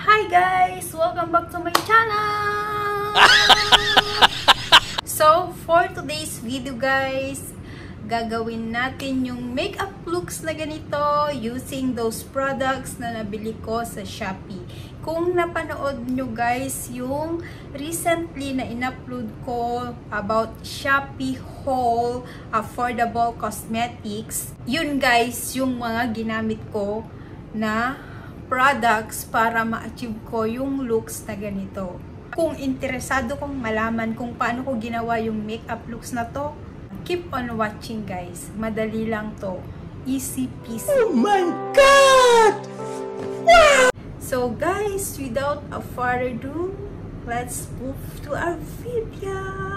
Hi guys! Welcome back to my channel! so, for today's video guys, gagawin natin yung makeup looks na ganito using those products na nabili ko sa Shopee. Kung napanood nyo guys yung recently na in-upload ko about Shopee haul affordable cosmetics, yun guys yung mga ginamit ko na products para ma-achieve ko yung looks na ganito. Kung interesado kong malaman kung paano ko ginawa yung makeup looks na to, keep on watching guys. Madali lang to. Easy peasy. Oh my God! So guys, without a further ado, let's move to our video.